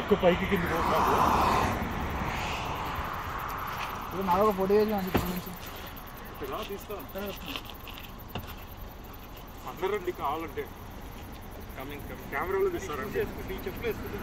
ఎక్కువ పైకి కింద పోతున్నాడు నాకు ఒక ఫోటో చేసి ఇక్కడ నుంచి? ఇలా తీస్తా అందరూ నీకు కావాలంటే. కమింగ్ కమింగ్ కెమెరాలో తీస్తారండి. చెప్పులు వేసుకుంటే